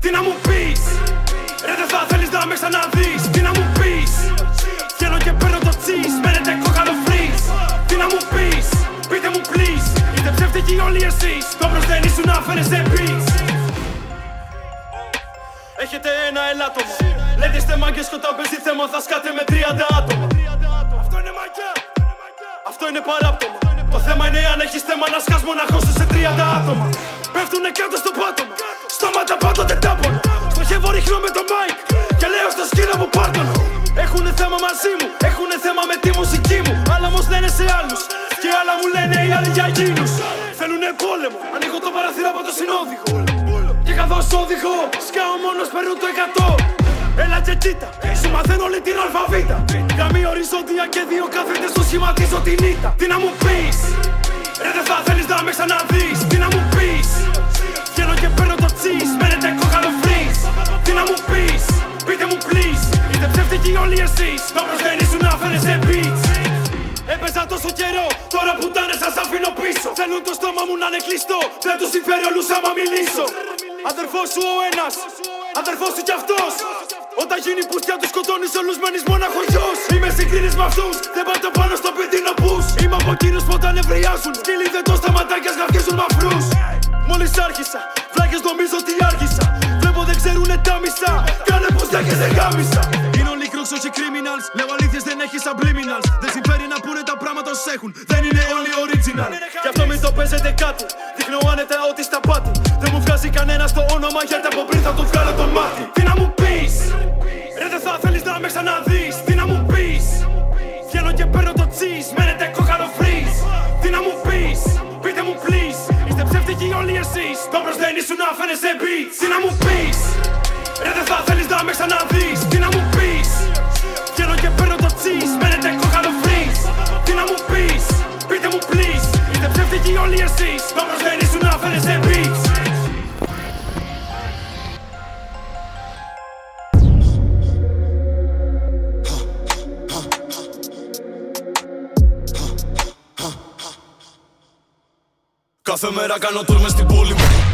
Τι να μου πεις; Ρε δεν θα θέλεις να με ξαναδείς. Τι να μου πεις; Βγαίνω και παίρνω το cheese Μένετε κόκαλο freeze. Τι να μου πεις; Πείτε μου please. Είστε ψεύτικοι όλοι εσείς. Το δεν ήσουν να φέρεσαι beats Έχετε ένα ελάττωμα. Λέτε είστε μάγκες και όταν παίζει θέμα θα σκάτε με 30 άτομα. Αυτό είναι μαγιά. Αυτό είναι παράπτωμα. Το θέμα είναι αν έχεις θέμα να σκάς μοναχός σου σε 30 άτομα Πέφτουνε κάτω στο πάτωμα. Στόματα πάντοτε τάπονα Στο χεύω ρίχνω με το mic Και λέω στο σκύλο μου πάρτονο Έχουνε θέμα μαζί μου Έχουνε θέμα με τη μουσική μου. Άλλα όμως λένε σε άλλους Και άλλα μου λένε οι άλλοι για εκείνους. Θέλουνε πόλεμο Ανοίγω το παραθύρο από το συνόδηγο Και καθώς οδηγώ Σκάω μόνος παίρνω το 100 Έλα και κοίτα, σου μαθαίνω όλη την αλφαβήτα. Γραμμή οριζόντια και δύο κάθετες σου σχηματίζω την ήττα Τι να μου πεις, ρε δεν θα θέλεις να με ξαναδείς. Τι να μου Είστε ψεύτικοι όλοι εσείς. Το δεν ήσουν να φέρεσαι beats. Έπαιζα τόσο καιρό, τώρα που τάνε σας αφήνω πίσω. Θέλουν το στόμα μου να είναι κλειστό. Δεν τους συμφέρει όλους άμα μιλήσω. Αδερφός σου ο ένας, αδερφός σου κι αυτός. Όταν γίνει πουστιά τους σκοτώνεις όλους μένεις μόναχο γιος Είμαι συγκρίνης με αυτούς, δεν πάτε πάνω στο πίτι να πούς. Είμαι από εκείνους που όταν ευριάζουν Σκύλοι δεν το σταματάκια σγαυγίζουν μαυρούς. Μόλις άρχισα, βλάκες νομίζω ότι άρχισα Βλέπω δεν ξέρουνε τα μισά, κάνε πουστιά και σε γάμισα Είναι όλοι κρούξ όχι criminals, λέω αλήθειες δεν έχεις subliminals. Δεν συμφέρει να πούνε τα πράγματα ως έχουν, δεν είναι όλοι original. Γι' αυτό μην το παίζετε κάτι, δείχνω άνετα ότι στα πάτη. Δεν μου βγάζει κανένα το όνομα γιατί από πριν θα του βγάλω το μάτι. Τι να μου πεις, ρε δεν θα θέλεις να με ξαναδείς. Τι να μου πεις, βγαίνω και παίρνω το cheese Μένετε κόκαλο freeze. Τι να μου πεις, πείτε μου please. Είστε ψεύτικοι όλοι εσείς. Το δεν ήσουν να φαίνεσαι beats. Τι να μου πεις, Κάθε μέρα κάνω τουρ μες στην πόλη μου